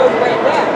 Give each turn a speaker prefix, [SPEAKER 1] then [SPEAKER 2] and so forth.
[SPEAKER 1] goes way back.